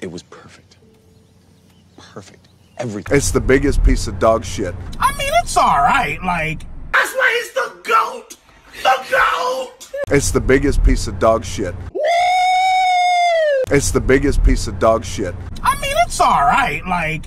It was perfect. Perfect. Everything. It's the biggest piece of dog shit. I mean, it's alright, like. That's why he's the GOAT! The GOAT! It's the biggest piece of dog shit. It's the biggest piece of dog shit. I mean, it's alright, like.